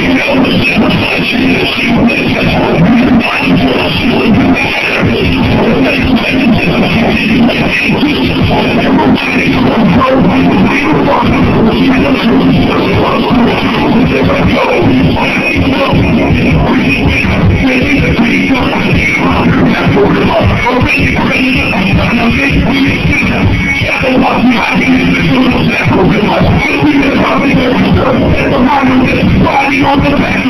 you. know, the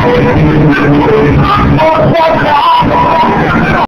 Oh,